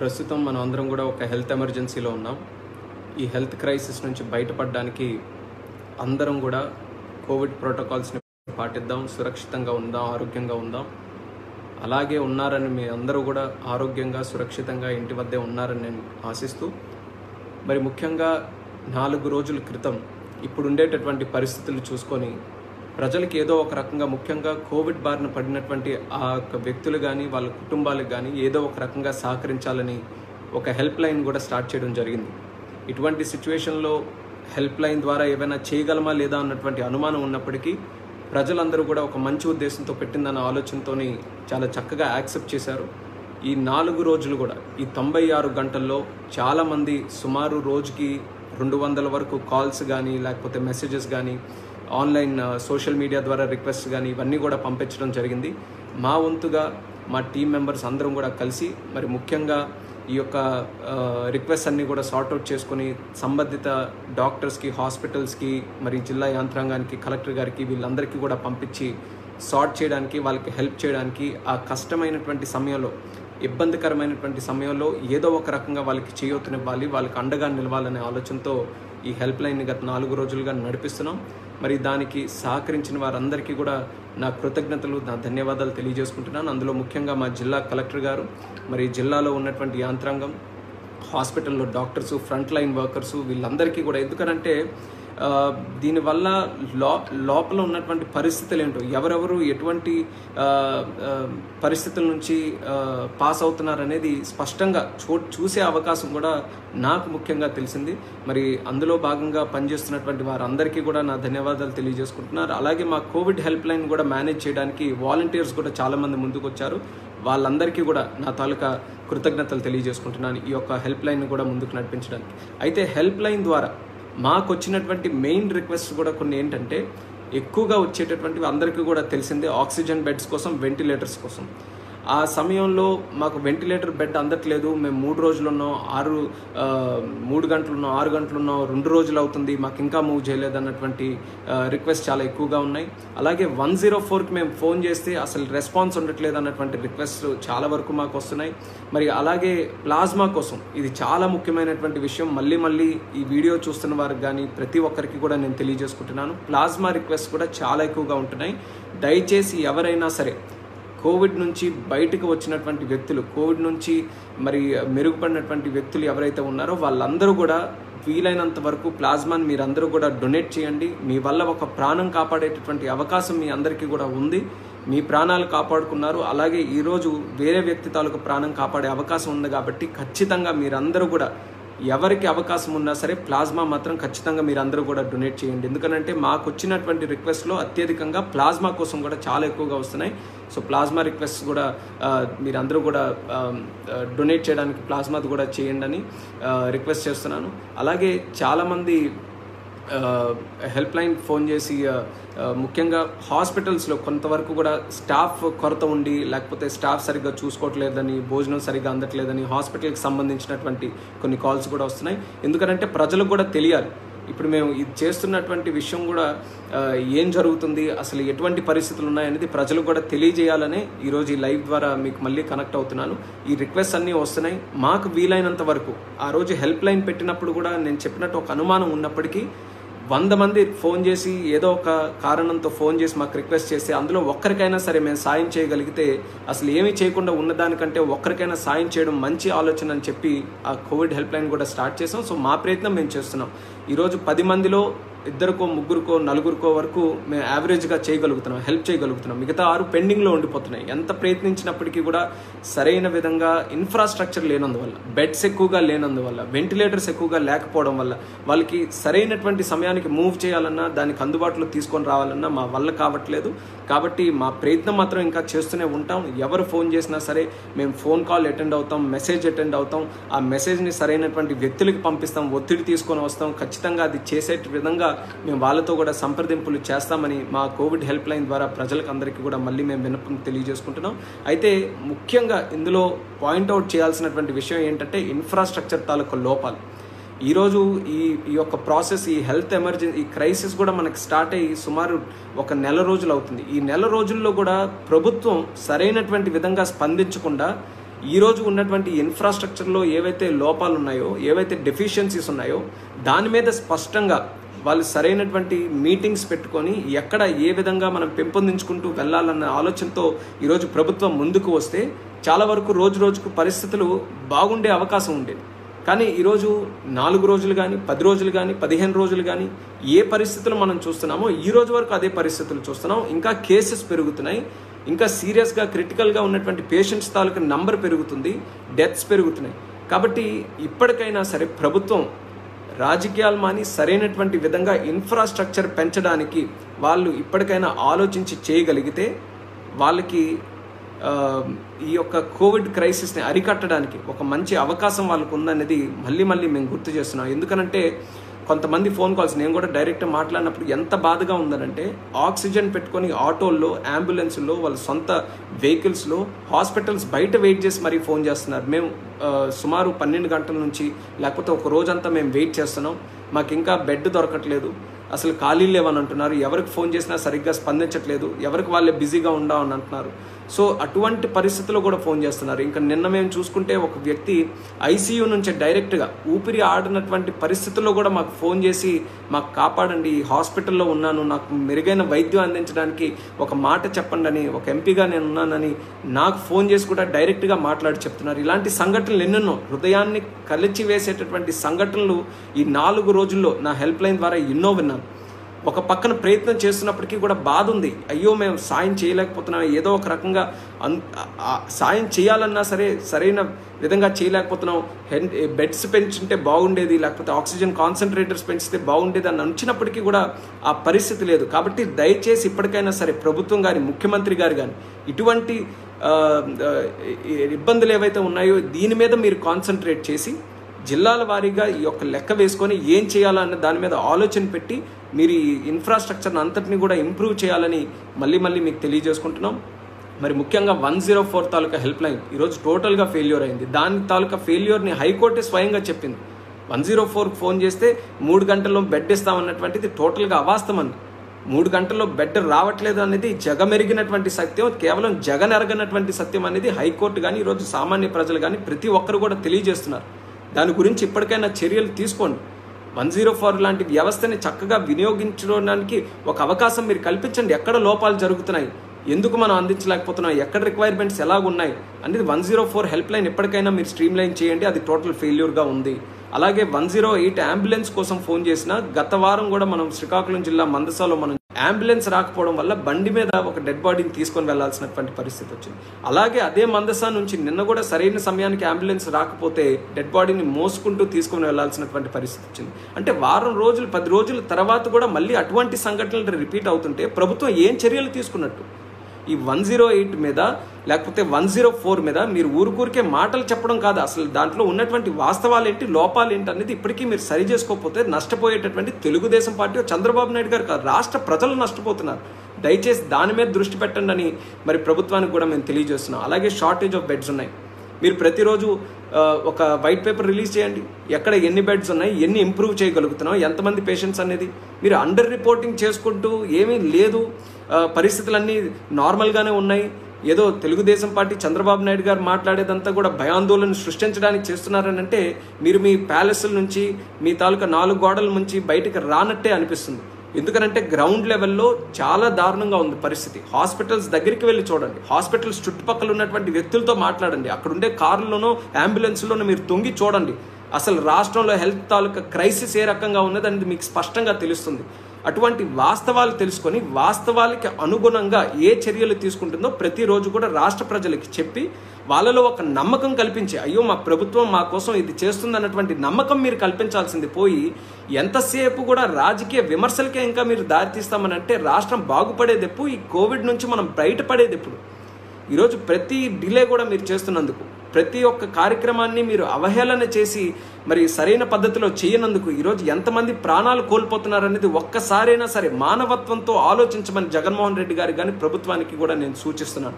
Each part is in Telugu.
ప్రస్తుతం మనం అందరం కూడా ఒక హెల్త్ ఎమర్జెన్సీలో ఉన్నాం. ఈ హెల్త్ క్రైసిస్ నుంచి బయటపడడానికి అందరం కూడా కోవిడ్ ప్రోటోకాల్స్ని పాటిద్దాం సురక్షితంగా ఉందాం ఆరోగ్యంగా ఉందాం. అలాగే ఉన్నారని మీ అందరూ కూడా ఆరోగ్యంగా సురక్షితంగా ఇంటి వద్దే ఉన్నారని నేను ఆశిస్తూ మరి ముఖ్యంగా నాలుగు రోజుల క్రితం ఇప్పుడు ఉండేటటువంటి పరిస్థితులు చూసుకొని ప్రజలకి ఏదో ఒక రకంగా ముఖ్యంగా కోవిడ్ బారిన పడినటువంటి ఆ యొక్క వ్యక్తులు కానీ వాళ్ళ కుటుంబాలకు కానీ ఏదో ఒక రకంగా సహకరించాలని ఒక హెల్ప్ లైన్ కూడా స్టార్ట్ చేయడం జరిగింది. ఇటువంటి సిచ్యువేషన్లో హెల్ప్ లైన్ ద్వారా ఏమైనా చేయగలమా లేదా అన్నటువంటి అనుమానం ఉన్నప్పటికీ ప్రజలందరూ కూడా ఒక మంచి ఉద్దేశంతో పెట్టిందన్న ఆలోచనతో చాలా చక్కగా యాక్సెప్ట్ చేశారు. ఈ నాలుగు రోజులు కూడా ఈ తొంభై ఆరు గంటల్లో చాలామంది సుమారు రోజుకి రెండు వందల వరకు కాల్స్ కానీ లేకపోతే మెసేజెస్ కానీ ఆన్లైన్ సోషల్ మీడియా ద్వారా రిక్వెస్ట్ కానీ ఇవన్నీ కూడా పంపించడం జరిగింది. మా వంతుగా మా టీం మెంబర్స్ అందరం కూడా కలిసి మరి ముఖ్యంగా ఈ యొక్క రిక్వెస్ట్ అన్నీ కూడా సార్ట్అవుట్ చేసుకుని సంబంధిత డాక్టర్స్కి హాస్పిటల్స్కి మరి జిల్లా యంత్రాంగానికి కలెక్టర్ గారికి వీళ్ళందరికీ కూడా పంపించి సార్ట్ చేయడానికి వాళ్ళకి హెల్ప్ చేయడానికి ఆ కష్టమైనటువంటి సమయంలో ఇబ్బందికరమైనటువంటి సమయంలో ఏదో ఒక రకంగా వాళ్ళకి చేయొత్తునివ్వాలి వాళ్ళకి అండగా నిలవాలనే ఆలోచనతో ఈ హెల్ప్ లైన్ గత నాలుగు రోజులుగా నడిపిస్తున్నాం. మరి దానికి సహకరించిన వారందరికీ కూడా నా కృతజ్ఞతలు నా ధన్యవాదాలు తెలియజేసుకుంటున్నాను. అందులో ముఖ్యంగా మా జిల్లా కలెక్టర్ గారు మరి జిల్లాలో ఉన్నటువంటి యాంత్రాంగం హాస్పిటల్లో డాక్టర్స్ ఫ్రంట్ లైన్ వర్కర్స్ వీళ్ళందరికీ కూడా. ఎందుకనంటే దీనివల్ల లో లోపల ఉన్నటువంటి పరిస్థితులు ఏంటో ఎవరెవరు ఎటువంటి పరిస్థితుల నుంచి పాస్ అవుతున్నారు అనేది స్పష్టంగా చూ చూసే అవకాశం కూడా నాకు ముఖ్యంగా తెలిసింది. మరి అందులో భాగంగా పనిచేస్తున్నటువంటి వారందరికీ కూడా నా ధన్యవాదాలు తెలియజేసుకుంటున్నారు. అలాగే మా కోవిడ్ హెల్ప్ లైన్ కూడా మేనేజ్ చేయడానికి వాలంటీర్స్ కూడా చాలామంది ముందుకు వచ్చారు వాళ్ళందరికీ కూడా నా తాలూకా కృతజ్ఞతలు తెలియజేసుకుంటున్నాను ఈ యొక్క హెల్ప్ లైన్ కూడా ముందుకు నడిపించడానికి. అయితే హెల్ప్ లైన్ ద్వారా మాకు వచ్చినటువంటి మెయిన్ రిక్వెస్ట్ కూడా కొన్ని ఏంటంటే ఎక్కువగా వచ్చేటటువంటివి అందరికీ కూడా తెలిసిందే ఆక్సిజన్ బెడ్స్ కోసం వెంటిలేటర్స్ కోసం. ఆ సమయంలో మాకు వెంటిలేటర్ బెడ్ అందట్లేదు. మేము మూడు రోజులు ఉన్నాం ఆరు మూడు గంటలు ఉన్నాం ఆరు గంటలు ఉన్నాం రెండు రోజులు అవుతుంది. మాకు ఇంకా మూవ్ చేయలేదు అన్నటువంటి రిక్వెస్ట్ చాలా ఎక్కువగా ఉన్నాయి. అలాగే వన్ జీరో ఫోర్కి మేము ఫోన్ చేస్తే అసలు రెస్పాన్స్ ఉండట్లేదు అన్నటువంటి రిక్వెస్ట్ చాలా వరకు మాకు వస్తున్నాయి. మరి అలాగే ప్లాజ్మా కోసం ఇది చాలా ముఖ్యమైనటువంటి విషయం. మళ్ళీ మళ్ళీ ఈ వీడియో చూస్తున్న వారికి కానీ ప్రతి ఒక్కరికి కూడా నేను తెలియజేసుకుంటున్నాను. ప్లాజ్మా రిక్వెస్ట్ కూడా చాలా ఎక్కువగా ఉంటున్నాయి. దయచేసి ఎవరైనా సరే కోవిడ్ నుంచి బయటకు వచ్చినటువంటి వ్యక్తులు కోవిడ్ నుంచి మరి మెరుగుపడినటువంటి వ్యక్తులు ఎవరైతే ఉన్నారో వాళ్ళందరూ కూడా వీలైనంత వరకు ప్లాజ్మాని మీరందరూ కూడా డొనేట్ చేయండి. మీ వల్ల ఒక ప్రాణం కాపాడేటటువంటి అవకాశం మీ అందరికీ కూడా ఉంది. మీ ప్రాణాలు కాపాడుకున్నారు. అలాగే ఈరోజు వేరే వ్యక్తి తాలూకు ప్రాణం కాపాడే అవకాశం ఉంది కాబట్టి ఖచ్చితంగా మీరందరూ కూడా ఎవరికి అవకాశం ఉన్నా సరే ప్లాస్మా మాత్రం ఖచ్చితంగా మీరు అందరూ కూడా డొనేట్ చేయండి. ఎందుకంటే మాకు వచ్చినటువంటి రిక్వెస్ట్లో అత్యధికంగా ప్లాస్మా కోసం కూడా చాలా ఎక్కువగా వస్తున్నాయి. సో ప్లాజ్మా రిక్వెస్ట్ కూడా మీరు మీరందరూ కూడా డొనేట్ చేయడానికి ప్లాస్మాది కూడా చేయండి అని రిక్వెస్ట్ చేస్తున్నాను. అలాగే చాలామంది హెల్ప్ లైన్ ఫోన్ చేసి uh, uh, ముఖ్యంగా హాస్పిటల్స్లో కొంతవరకు కూడా స్టాఫ్ కొరత ఉండి లేకపోతే స్టాఫ్ సరిగ్గా చూసుకోవట్లేదని భోజనం సరిగ్గా అందట్లేదని హాస్పిటల్కి సంబంధించినటువంటి కొన్ని కాల్స్ కూడా వస్తున్నాయి. ఎందుకంటే ప్రజలకు కూడా తెలియాలి. ఇప్పుడు మేము ఇది చేస్తున్నటువంటి విషయం కూడా uh, ఏం జరుగుతుంది అసలు ఎటువంటి పరిస్థితులు ఉన్నాయనేది ప్రజలకు కూడా తెలియజేయాలనే ఈరోజు ఈ లైవ్ ద్వారా మీకు మళ్ళీ కనెక్ట్ అవుతున్నాను. ఈ రిక్వెస్ట్ అన్నీ వస్తున్నాయి. మాకు వీలైనంత వరకు ఆ రోజు హెల్ప్ లైన్ పెట్టినప్పుడు కూడా నేను చెప్పినట్టు ఒక అనుమానం ఉన్నప్పటికీ వంద మంది ఫోన్ చేసి ఏదో ఒక కారణంతో ఫోన్ చేసి మాకు రిక్వెస్ట్ చేస్తే అందులో ఒక్కరికైనా సరే మేము సాయం చేయగలిగితే అసలు ఏమీ చేయకుండా ఉన్నదానికంటే ఒక్కరికైనా సాయం చేయడం మంచి ఆలోచన అని చెప్పి ఆ కోవిడ్ హెల్ప్ లైన్ కూడా స్టార్ట్ చేసాం. సో మా ప్రయత్నం మేము చేస్తున్నాం. ఈరోజు పది మందిలో ఇద్దరికో ముగ్గురుకో నలుగురికో వరకు మేము యావరేజ్గా చేయగలుగుతున్నాం హెల్ప్ చేయగలుగుతున్నాం. మిగతా ఆరు పెండింగ్లో ఉండిపోతున్నాయి. ఎంత ప్రయత్నించినప్పటికీ కూడా సరైన విధంగా ఇన్ఫ్రాస్ట్రక్చర్ లేనందువల్ల బెడ్స్ ఎక్కువగా లేనందువల్ల వెంటిలేటర్స్ ఎక్కువగా లేకపోవడం వల్ల వాళ్ళకి సరైనటువంటి సమయానికి మూవ్ చేయాలన్నా దానికి అందుబాటులో తీసుకొని రావాలన్నా మా వల్ల కావట్లేదు. కాబట్టి మా ప్రయత్నం మాత్రం ఇంకా చేస్తూనే ఉంటాం. ఎవరు ఫోన్ చేసినా సరే మేము ఫోన్ కాల్ అటెండ్ అవుతాం మెసేజ్ అటెండ్ అవుతాం. ఆ మెసేజ్ని సరైనటువంటి వ్యక్తులకి పంపిస్తాం ఒత్తిడి తీసుకొని వస్తాం. ఖచ్చితంగా అది చేసే విధంగా మేము వాళ్ళతో కూడా సంప్రదింపులు చేస్తామని మా కోవిడ్ హెల్ప్ లైన్ ద్వారా ప్రజలకు అందరికీ కూడా మళ్ళీ మేము విన్నపం తెలియజేసుకుంటున్నాం. అయితే ముఖ్యంగా ఇందులో పాయింట్అవుట్ చేయాల్సినటువంటి విషయం ఏంటంటే ఇన్ఫ్రాస్ట్రక్చర్ తాలూకు లోపాలు. ఈరోజు ఈ ఈ యొక్క ప్రాసెస్ ఈ హెల్త్ ఎమర్జెన్సీ ఈ క్రైసిస్ కూడా మనకు స్టార్ట్ అయ్యి సుమారు ఒక నెల రోజులు అవుతుంది. ఈ నెల రోజుల్లో కూడా ప్రభుత్వం సరైనటువంటి విధంగా స్పందించకుండా ఈ రోజు ఉన్నటువంటి ఇన్ఫ్రాస్ట్రక్చర్లో ఏవైతే లోపాలు ఉన్నాయో ఏవైతే డెఫిషియన్సీస్ ఉన్నాయో దాని మీద స్పష్టంగా వాళ్ళు సరైనటువంటి మీటింగ్స్ పెట్టుకొని ఎక్కడ ఏ విధంగా మనం పెంపొందించుకుంటూ వెళ్ళాలన్న ఆలోచనతో ఈరోజు ప్రభుత్వం ముందుకు వస్తే చాలా వరకు రోజు రోజుకు పరిస్థితులు బాగుండే అవకాశం ఉండేది. కానీ ఈరోజు నాలుగు రోజులు కానీ పది రోజులు కానీ పదిహేను రోజులు కానీ ఏ పరిస్థితులు మనం చూస్తున్నామో ఈ రోజు వరకు అదే పరిస్థితులు చూస్తున్నాం. ఇంకా కేసెస్ పెరుగుతున్నాయి. ఇంకా సీరియస్గా క్రిటికల్గా ఉన్నటువంటి పేషెంట్స్ తాలూకా నంబర్ పెరుగుతుంది. డెత్స్ పెరుగుతున్నాయి. కాబట్టి ఇప్పటికైనా సరే ప్రభుత్వం రాజకీయాలు మాని సరైనటువంటి విధంగా ఇన్ఫ్రాస్ట్రక్చర్ పెంచడానికి వాళ్ళు ఇప్పటికైనా ఆలోచించి చేయగలిగితే వాళ్ళకి ఈ యొక్క కోవిడ్ క్రైసిస్ని అరికట్టడానికి ఒక మంచి అవకాశం వాళ్ళకు ఉందనేది మళ్ళీ మళ్ళీ మేము గుర్తు చేస్తున్నాం. ఎందుకనంటే కొంతమంది ఫోన్ కాల్స్ నేను కూడా డైరెక్ట్ మాట్లాడినప్పుడు ఎంత బాధగా ఉందనంటే ఆక్సిజన్ పెట్టుకొని ఆటోల్లో అంబులెన్స్లో వాళ్ళ సొంత వెహికల్స్లో హాస్పిటల్స్ బయట వెయిట్ చేసి మరీ ఫోన్ చేస్తున్నారు. మేము సుమారు పన్నెండు గంటల నుంచి లేకపోతే ఒక రోజంతా మేము వెయిట్ చేస్తున్నాం. మాకు ఇంకా బెడ్ దొరకట్లేదు. అసలు ఖాళీ లేవని అంటున్నారు ఎవరికి ఫోన్ చేసినా సరిగ్గా స్పందించట్లేదు. ఎవరికి వాళ్ళే బిజీగా ఉండామని అంటున్నారు సో అటువంటి పరిస్థితుల్లో కూడా ఫోన్ చేస్తున్నారు. ఇంకా నిన్న మేము చూసుకుంటే ఒక వ్యక్తి ఐసీయూ నుంచి డైరెక్ట్గా ఊపిరి ఆడినటువంటి పరిస్థితుల్లో కూడా మాకు ఫోన్ చేసి మాకు కాపాడండి ఈ హాస్పిటల్లో ఉన్నాను నాకు మెరుగైన వైద్యం అందించడానికి ఒక మాట చెప్పండి అని ఒక ఎంపీగా నేను ఉన్నానని నాకు ఫోన్ చేసి కూడా డైరెక్ట్గా మాట్లాడి చెప్తున్నారు. ఇలాంటి సంఘటనలు ఎన్నెన్నో హృదయాన్ని కలిచి వేసేటటువంటి సంఘటనలు ఈ నాలుగు రోజుల్లో నా హెల్ప్ లైన్ ద్వారా ఎన్నో విన్నాను. ఒక పక్కన ప్రయత్నం చేస్తున్నప్పటికీ కూడా బాధ ఉంది అయ్యో మేము సాయం చేయలేకపోతున్నాం. ఏదో ఒక రకంగా అన్- సాయం చేయాలన్నా సరే సరైన విధంగా చేయలేకపోతున్నాం. హెన్- బెడ్స్ పెంచుంటే బాగుండేది లేకపోతే ఆక్సిజన్ కాన్సన్ట్రేటర్స్ పెంచితే బాగుండేది అని అంచినప్పటికీ కూడా ఆ పరిస్థితి లేదు. కాబట్టి దయచేసి ఇప్పటికైనా సరే ప్రభుత్వం కానీ ముఖ్యమంత్రి గారు కానీ ఇటువంటి ఇబ్బందులు ఏవైతే ఉన్నాయో దీని మీద మీరు కాన్సన్ట్రేట్ చేసి జిల్లాల వారీగా ఈ యొక్క లెక్క వేసుకొని ఏం చేయాలన్న దాని మీద ఆలోచన పెట్టి మీరు ఈ ఇన్ఫ్రాస్ట్రక్చర్ అంతటిని కూడా ఇంప్రూవ్ చేయాలని మళ్ళీ మళ్ళీ మీకు తెలియజేసుకుంటున్నాం. మరి ముఖ్యంగా వన్ జీరో ఫోర్ తాలూకా హెల్ప్ లైన్ ఈరోజు టోటల్గా ఫెయిల్యూర్ అయింది. దాని తాలూకా ఫెయిల్యూర్ని హైకోర్టే స్వయంగా చెప్పింది. వన్ జీరో ఫోర్కి ఫోన్ చేస్తే మూడు గంటల్లో బెడ్ ఇస్తామన్నటువంటిది టోటల్గా అవాస్తవం. మూడు గంటల్లో బెడ్ రావట్లేదు అనేది జగమెరిగినటువంటి సత్యం. కేవలం జగన్ ఎరగనటువంటి సత్యం అనేది హైకోర్టు కానీ ఈరోజు సామాన్య ప్రజలు కానీ ప్రతి ఒక్కరు కూడా తెలియజేస్తున్నారు. దాని గురించి ఇప్పటికైనా చర్యలు తీసుకోండి. వన్ జీరో ఫోర్ లాంటి వ్యవస్థని చక్కగా వినియోగించడానికి ఒక అవకాశం మీరు కల్పించండి. ఎక్కడ లోపాలు జరుగుతున్నాయి? ఎందుకు మనం అందించలేకపోతున్నాం? ఎక్కడ రిక్వైర్మెంట్స్ ఎలా ఉన్నాయి అనేది one zero four help line ఎప్పటికైనా మీరు స్ట్రీమ్ లైన్ చేయండి. అది టోటల్ ఫెయిల్యూర్గా ఉంది. అలాగే వన్ జీరో ఎయిట్ అంబులెన్స్ కోసం ఫోన్ చేసిన గత వారం కూడా మనం శ్రీకాకుళం జిల్లా మందసాలో మనం అంబులెన్స్ రాకపోవడం వల్ల బండి మీద ఒక డెడ్ బాడీని తీసుకొని వెళ్ళాల్సినటువంటి పరిస్థితి వచ్చింది. అలాగే అదే మందసా నుంచి నిన్న కూడా సరైన సమయానికి అంబులెన్స్ రాకపోతే డెడ్ బాడీని మోసుకుంటూ తీసుకొని వెళ్ళాల్సినటువంటి పరిస్థితి వచ్చింది. అంటే వారం రోజులు పది రోజుల తర్వాత కూడా మళ్ళీ అటువంటి సంఘటనలు రిపీట్ అవుతుంటే ప్రభుత్వం ఏం చర్యలు తీసుకున్నట్టు? ఈ వన్ జీరో ఎయిట్ మీద లేకపోతే వన్ జీరో ఫోర్ మీద మీరు ఊరికూరికే మాటలు చెప్పడం కాదు. అసలు దాంట్లో ఉన్నటువంటి వాస్తవాలు ఏంటి లోపాలు ఏంటి అనేది ఇప్పటికీ మీరు సరి చేసుకోకపోతే నష్టపోయేటటువంటి తెలుగుదేశం పార్టీ చంద్రబాబు నాయుడు గారు కాదు రాష్ట్ర ప్రజలు నష్టపోతున్నారు. దయచేసి దాని మీద దృష్టి పెట్టండి అని మరి ప్రభుత్వానికి కూడా మేము తెలియజేస్తున్నాం. అలాగే షార్టేజ్ ఆఫ్ బెడ్స్ ఉన్నాయి. మీరు ప్రతిరోజు ఒక వైట్ పేపర్ రిలీజ్ చేయండి. ఎక్కడ ఎన్ని బెడ్స్ ఉన్నాయి ఎన్ని ఇంప్రూవ్ చేయగలుగుతున్నాం ఎంతమంది పేషెంట్స్ అనేది. మీరు అండర్ రిపోర్టింగ్ చేసుకుంటూ ఏమీ లేదు. పరిస్థితులన్నీ నార్మల్గానే ఉన్నాయి. ఏదో తెలుగుదేశం పార్టీ చంద్రబాబు నాయుడు గారు మాట్లాడేదంతా కూడా భయాందోళన సృష్టించడానికి చేస్తున్నారని అంటే మీరు మీ ప్యాలెస్ల నుంచి మీ తాలూకా నాలుగు గోడల నుంచి బయటకు రానట్టే అనిపిస్తుంది. ఎందుకనంటే గ్రౌండ్ లెవెల్లో చాలా దారుణంగా ఉంది పరిస్థితి. హాస్పిటల్స్ దగ్గరికి వెళ్ళి చూడండి. హాస్పిటల్స్ చుట్టుపక్కల ఉన్నటువంటి వ్యక్తులతో మాట్లాడండి. అక్కడ ఉండే కార్లోనో అంబులెన్స్లోనో మీరు తొంగి చూడండి. అసలు రాష్ట్రంలో హెల్త్ తాలూకా క్రైసిస్ ఏ రకంగా ఉన్నది అనేది మీకు స్పష్టంగా తెలుస్తుంది. అటువంటి వాస్తవాలు తెలుసుకొని వాస్తవాలకి అనుగుణంగా ఏ చర్యలు తీసుకుంటుందో ప్రతిరోజు కూడా రాష్ట్ర ప్రజలకి చెప్పి వాళ్ళలో ఒక నమ్మకం కల్పించి అయ్యో మా ప్రభుత్వం మా కోసం ఇది చేస్తుందన్నటువంటి నమ్మకం మీరు కల్పించాల్సింది పోయి ఎంతసేపు కూడా రాజకీయ విమర్శలకే ఇంకా మీరు దారితీస్తామనంటే రాష్ట్రం బాగుపడేదెప్పుడు ఈ కోవిడ్ నుంచి మనం బయటపడేది ఎప్పుడు ఈరోజు ప్రతి డిలే కూడా మీరు చేస్తున్నందుకు ప్రతి ఒక్క కార్యక్రమాన్ని మీరు అవహేళన చేసి మరి సరైన పద్ధతిలో చేయనందుకు ఈరోజు ఎంతమంది ప్రాణాలు కోల్పోతున్నారనేది ఒక్కసారైనా సరే మానవత్వంతో ఆలోచించమని జగన్మోహన్ రెడ్డి గారి కానీ ప్రభుత్వానికి కూడా నేను సూచిస్తున్నాను.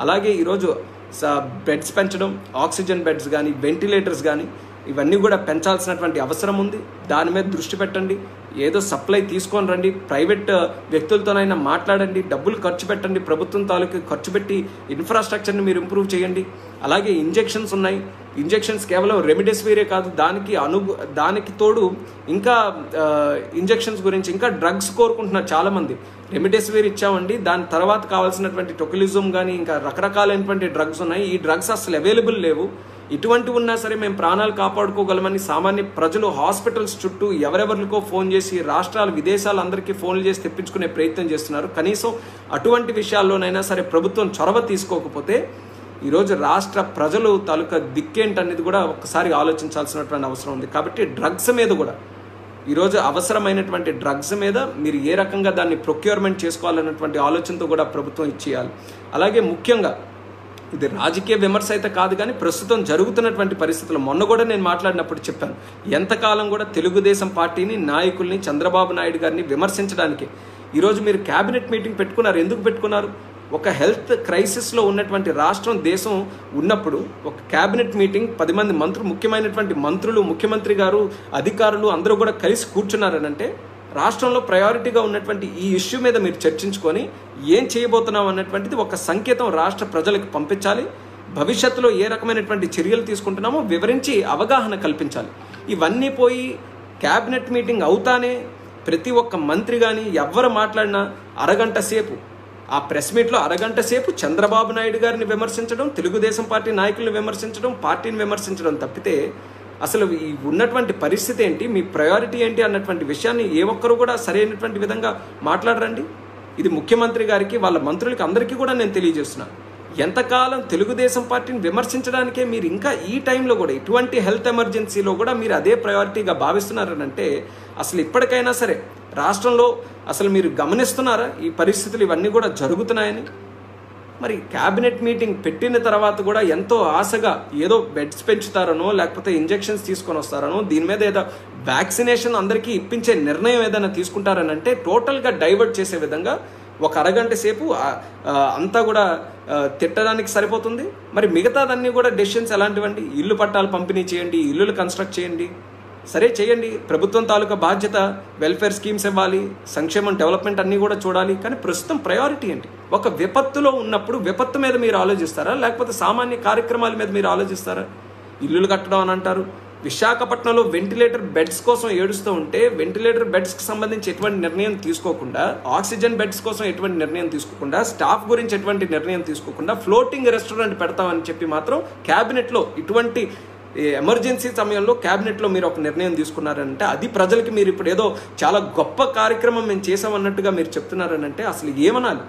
అలాగే ఈరోజు స- బెడ్స్ పెంచడం ఆక్సిజన్ బెడ్స్ కానీ వెంటిలేటర్స్ కానీ ఇవన్నీ కూడా పెంచాల్సినటువంటి అవసరం ఉంది. దాని మీద దృష్టి పెట్టండి. ఏదో సప్లై తీసుకొని రండి ప్రైవేట్ వ్యక్తులతోనైనా మాట్లాడండి డబ్బులు ఖర్చు పెట్టండి ప్రభుత్వం తాలూకు ఖర్చు పెట్టి ఇన్ఫ్రాస్ట్రక్చర్ని మీరు ఇంప్రూవ్ చేయండి. అలాగే ఇంజెక్షన్స్ ఉన్నాయి. ఇంజెక్షన్స్ కేవలం రెమిడెసివిరే కాదు దానికి అను దానికి తోడు ఇంకా ఇంజెక్షన్స్ గురించి ఇంకా డ్రగ్స్ కోరుకుంటున్నారు చాలామంది. రెమిడెసివిర్ ఇచ్చామండి దాని తర్వాత కావాల్సినటువంటి టొకిలిజం కానీ ఇంకా రకరకాలైనటువంటి డ్రగ్స్ ఉన్నాయి. ఈ డ్రగ్స్ అసలు అవైలబుల్ లేవు. ఇటువంటి ఉన్నా సరే మేము ప్రాణాలు కాపాడుకోగలమని సామాన్య ప్రజలు హాస్పిటల్స్ చుట్టూ ఎవరెవరికో ఫోన్ చేసి రాష్ట్రాలు విదేశాలు అందరికీ ఫోన్లు చేసి తెప్పించుకునే ప్రయత్నం చేస్తున్నారు. కనీసం అటువంటి విషయాల్లోనైనా సరే ప్రభుత్వం చొరవ తీసుకోకపోతే ఈరోజు రాష్ట్ర ప్రజలు తాలూకా దిక్కేంటనేది కూడా ఒకసారి ఆలోచించాల్సినటువంటి అవసరం ఉంది. కాబట్టి డ్రగ్స్ మీద కూడా ఈరోజు అవసరమైనటువంటి డ్రగ్స్ మీద మీరు ఏ రకంగా దాన్ని ప్రొక్యూర్మెంట్ చేసుకోవాలన్నటువంటి ఆలోచనతో కూడా ప్రభుత్వం ఇచ్చేయాలి అలాగే ముఖ్యంగా ఇది రాజకీయ విమర్శ అయితే కాదు కానీ ప్రస్తుతం జరుగుతున్నటువంటి పరిస్థితులు. మొన్న కూడా నేను మాట్లాడినప్పుడు చెప్పాను. ఎంతకాలం కూడా తెలుగుదేశం పార్టీని నాయకుల్ని చంద్రబాబు నాయుడు గారిని విమర్శించడానికి. ఈరోజు మీరు క్యాబినెట్ మీటింగ్ పెట్టుకున్నారు. ఎందుకు పెట్టుకున్నారు? ఒక హెల్త్ క్రైసిస్లో ఉన్నటువంటి రాష్ట్రం దేశం ఉన్నప్పుడు ఒక క్యాబినెట్ మీటింగ్ పది మంది మంత్రులు ముఖ్యమైనటువంటి మంత్రులు ముఖ్యమంత్రి గారు అధికారులు అందరూ కూడా కలిసి కూర్చున్నారనంటే రాష్ట్రంలో ప్రయారిటీగా ఉన్నటువంటి ఈ ఇష్యూ మీద మీరు చర్చించుకొని ఏం చేయబోతున్నాం అన్నటువంటిది ఒక సంకేతం రాష్ట్ర ప్రజలకు పంపించాలి. భవిష్యత్తులో ఏ రకమైనటువంటి చర్యలు తీసుకుంటున్నామో వివరించి అవగాహన కల్పించాలి. ఇవన్నీ పోయి క్యాబినెట్ మీటింగ్ అవుతానే ప్రతి ఒక్క మంత్రి కానీ ఎవ్వరు మాట్లాడినా అరగంట సేపు. ఆ ప్రెస్ మీట్లో అరగంట సేపు చంద్రబాబు నాయుడు గారిని విమర్శించడం తెలుగుదేశం పార్టీ నాయకులను విమర్శించడం పార్టీని విమర్శించడం తప్పితే అసలు ఈ ఉన్నటువంటి పరిస్థితి ఏంటి? మీ ప్రయారిటీ ఏంటి? అన్నటువంటి విషయాన్ని ఏ ఒక్కరు కూడా సరైనటువంటి విధంగా మాట్లాడరండి? ఇది ముఖ్యమంత్రి గారికి వాళ్ళ మంత్రులకి అందరికీ కూడా నేను తెలియజేస్తున్నాను ఎంతకాలం తెలుగుదేశం పార్టీని విమర్శించడానికే మీరు ఇంకా ఈ టైంలో కూడా ఇటువంటి హెల్త్ ఎమర్జెన్సీలో కూడా మీరు అదే ప్రయారిటీగా భావిస్తున్నారనంటే అసలు ఇప్పటికైనా సరే రాష్ట్రంలో అసలు మీరు గమనిస్తున్నారా? ఈ పరిస్థితులు ఇవన్నీ కూడా జరుగుతున్నాయని? మరి క్యాబినెట్ మీటింగ్ పెట్టిన తర్వాత కూడా ఎంతో ఆశగా ఏదో బెడ్స్ పెంచుతారనో లేకపోతే ఇంజెక్షన్స్ తీసుకొని వస్తారనో దీని మీద ఏదో వ్యాక్సినేషన్ అందరికీ ఇప్పించే నిర్ణయం ఏదైనా తీసుకుంటారనంటే టోటల్గా డైవర్ట్ చేసే విధంగా ఒక అరగంట సేపు అంతా కూడా తిట్టడానికి సరిపోతుంది. మరి మిగతాదన్నీ కూడా డెసిషన్స్ ఎలాంటివండి? ఇల్లు పట్టాలు పంపిణీ చేయండి ఇల్లులు కన్స్ట్రక్ట్ చేయండి. సరే చేయండి. ప్రభుత్వం తాలూకా బాధ్యత వెల్ఫేర్ స్కీమ్స్ ఇవ్వాలి సంక్షేమం డెవలప్మెంట్ అన్నీ కూడా చూడాలి. కానీ ప్రస్తుతం ప్రయారిటీ ఏంటి? ఒక విపత్తులో ఉన్నప్పుడు విపత్తు మీద మీరు ఆలోచిస్తారా? లేకపోతే సామాన్య కార్యక్రమాల మీద మీరు ఆలోచిస్తారా? ఇల్లులు కట్టడం అని అంటారు. విశాఖపట్నంలో వెంటిలేటర్ బెడ్స్ కోసం ఏడుస్తూ ఉంటే వెంటిలేటర్ బెడ్స్కి సంబంధించి ఎటువంటి నిర్ణయం తీసుకోకుండా ఆక్సిజన్ బెడ్స్ కోసం ఎటువంటి నిర్ణయం తీసుకోకుండా స్టాఫ్ గురించి ఎటువంటి నిర్ణయం తీసుకోకుండా ఫ్లోటింగ్ రెస్టారెంట్ పెడతామని చెప్పి మాత్రం క్యాబినెట్లో ఇటువంటి ఎమర్జెన్సీ సమయంలో క్యాబినెట్లో మీరు ఒక నిర్ణయం తీసుకున్నారంటే అది ప్రజలకి మీరు ఇప్పుడు ఏదో చాలా గొప్ప కార్యక్రమం మేము చేసామన్నట్టుగా మీరు చెప్తున్నారనంటే అసలు ఏమనాలి?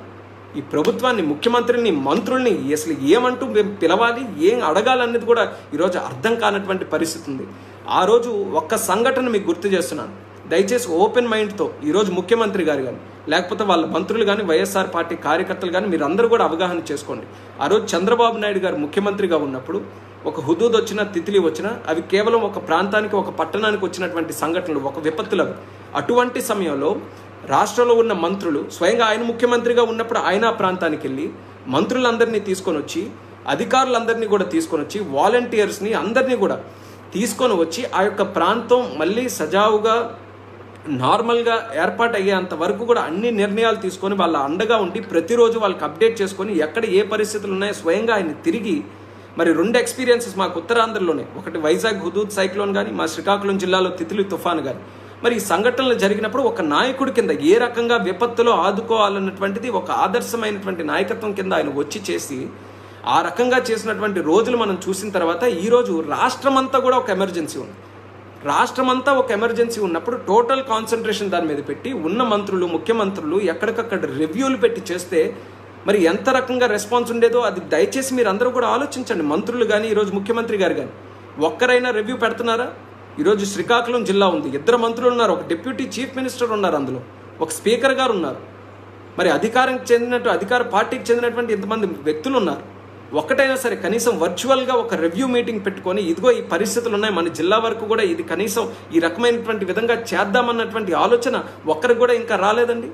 ఈ ప్రభుత్వాన్ని ముఖ్యమంత్రిని మంత్రుల్ని అసలు ఏమంటూ మేము పిలవాలి ఏం అడగాలన్నది కూడా ఈరోజు అర్థం కానటువంటి పరిస్థితి ఉంది. ఆ రోజు ఒక్క సంఘటన మీకు గుర్తు చేస్తున్నాను. దయచేసి ఓపెన్ మైండ్తో ఈరోజు ముఖ్యమంత్రి గారు కానీ లేకపోతే వాళ్ళ మంత్రులు కానీ వైఎస్ఆర్ పార్టీ కార్యకర్తలు కానీ మీరు అందరూ కూడా అవగాహన చేసుకోండి. ఆ రోజు చంద్రబాబు నాయుడు గారు ముఖ్యమంత్రిగా ఉన్నప్పుడు ఒక హుదూద్ వచ్చిన తితిలి వచ్చిన అవి కేవలం ఒక ప్రాంతానికి ఒక పట్టణానికి వచ్చినటువంటి సంఘటనలు ఒక విపత్తులు అటువంటి సమయంలో రాష్ట్రంలో ఉన్న మంత్రులు స్వయంగా ఆయన ముఖ్యమంత్రిగా ఉన్నప్పుడు ఆయన ప్రాంతానికి వెళ్ళి మంత్రులందరినీ తీసుకొని వచ్చి అధికారులందరినీ కూడా తీసుకొని వచ్చి వాలంటీర్స్ని అందరినీ కూడా తీసుకొని వచ్చి ఆ యొక్క ప్రాంతం మళ్ళీ సజావుగా నార్మల్గా ఏర్పాటు అయ్యేంత వరకు కూడా అన్ని నిర్ణయాలు తీసుకొని వాళ్ళ అండగా ఉండి ప్రతిరోజు వాళ్ళకి అప్డేట్ చేసుకొని ఎక్కడ ఏ పరిస్థితులు ఉన్నాయో స్వయంగా ఆయన తిరిగి మరి రెండు ఎక్స్పీరియన్సెస్ మాకు ఉత్తరాంధ్రలోనే. ఒకటి వైజాగ్ హుదూద్ సైక్లోన్ కానీ మా శ్రీకాకుళం జిల్లాలో తితిలి తుఫాన్ కానీ మరి ఈ సంఘటనలు జరిగినప్పుడు ఒక నాయకుడి కింద ఏ రకంగా విపత్తులో ఆదుకోవాలన్నటువంటిది ఒక ఆదర్శమైనటువంటి నాయకత్వం కింద ఆయన వచ్చి చేసి ఆ రకంగా చేసినటువంటి రోజులు మనం చూసిన తర్వాత ఈ రోజు రాష్ట్రమంతా కూడా ఒక ఎమర్జెన్సీ ఉంది. రాష్ట్రమంతా ఒక ఎమర్జెన్సీ ఉన్నప్పుడు టోటల్ కాన్సన్ట్రేషన్ దాని మీద పెట్టి ఉన్న మంత్రులు ముఖ్యమంత్రులు ఎక్కడికక్కడ రివ్యూలు పెట్టి చేస్తే మరి ఎంత రకంగా రెస్పాన్స్ ఉండేదో అది దయచేసి మీరు అందరూ కూడా ఆలోచించండి. మంత్రులు కానీ ఈరోజు ముఖ్యమంత్రి గారు కానీ ఒక్కరైనా రివ్యూ పెడుతున్నారా? ఈరోజు శ్రీకాకుళం జిల్లా ఉంది. ఇద్దరు మంత్రులు ఉన్నారు. ఒక డిప్యూటీ చీఫ్ మినిస్టర్ ఉన్నారు అందులో. ఒక స్పీకర్ గారు ఉన్నారు. మరి అధికారానికి చెందినట్టు అధికార పార్టీకి చెందినటువంటి ఇంతమంది వ్యక్తులు ఉన్నారు. ఒక్కటైనా సరే కనీసం వర్చువల్గా ఒక రివ్యూ మీటింగ్ పెట్టుకొని ఇదిగో ఈ పరిస్థితులు ఉన్నాయి. మన జిల్లా వరకు కూడా ఇది కనీసం ఈ రకమైనటువంటి విధంగా చేద్దామన్నటువంటి ఆలోచన ఒక్కరికి కూడా ఇంకా రాలేదండి?